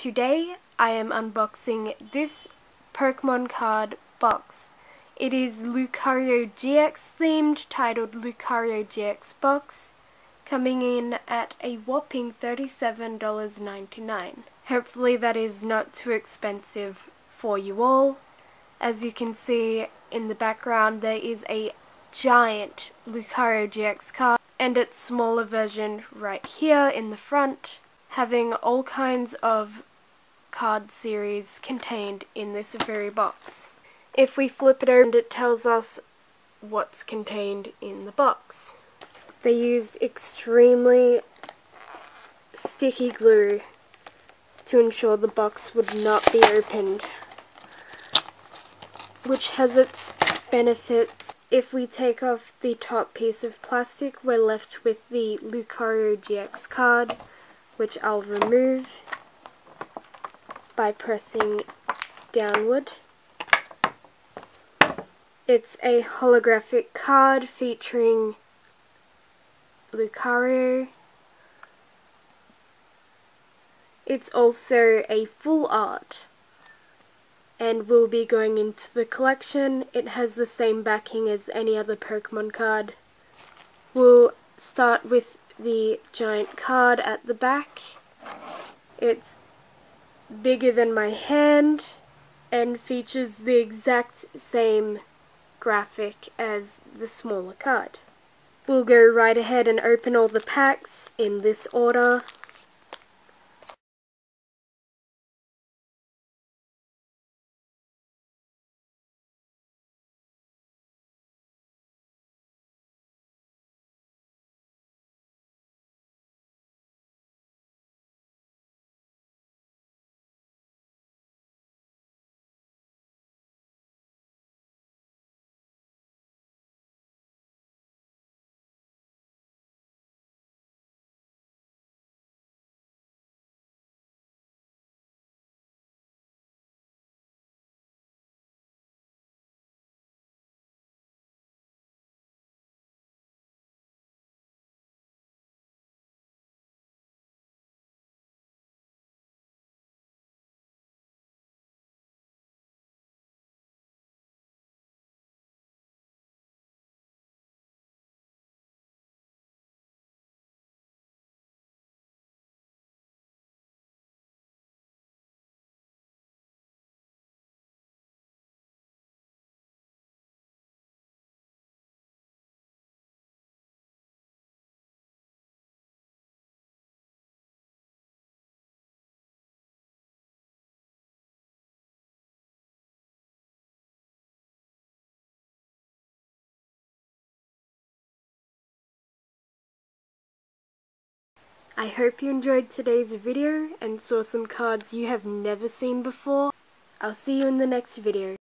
Today I am unboxing this Pokemon card box. It is Lucario GX themed, titled Lucario GX box, coming in at a whopping $37.99. Hopefully that is not too expensive for you all. As you can see in the background there is a giant Lucario GX card and its smaller version right here in the front having all kinds of card series contained in this very box. If we flip it over, it tells us what's contained in the box. They used extremely sticky glue to ensure the box would not be opened, which has its benefits. If we take off the top piece of plastic, we're left with the Lucario GX card, which I'll remove by pressing downward. It's a holographic card featuring Lucario. It's also a full art and will be going into the collection. It has the same backing as any other Pokemon card. We'll start with the giant card at the back. It's bigger than my hand and features the exact same graphic as the smaller card. We'll go right ahead and open all the packs in this order. I hope you enjoyed today's video and saw some cards you have never seen before. I'll see you in the next video.